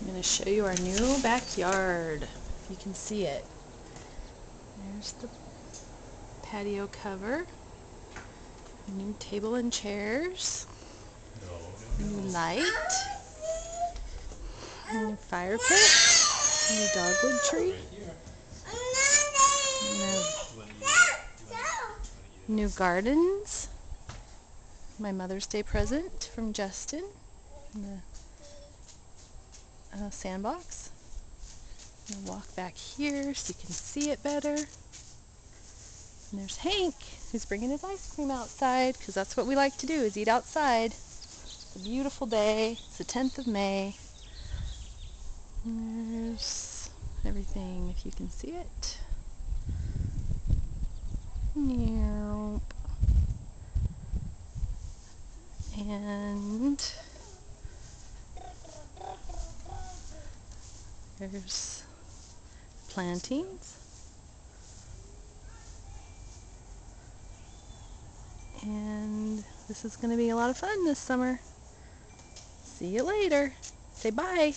I'm going to show you our new backyard, you can see it. There's the patio cover, new table and chairs, new light, new fire pit, new dogwood tree, new, gardens, my Mother's Day present from Justin, uh, sandbox. Walk back here so you can see it better. And there's Hank, who's bringing his ice cream outside, because that's what we like to do, is eat outside. It's a beautiful day. It's the 10th of May. And there's everything, if you can see it. Nope. And there's plantings. And this is going to be a lot of fun this summer. See you later. Say bye.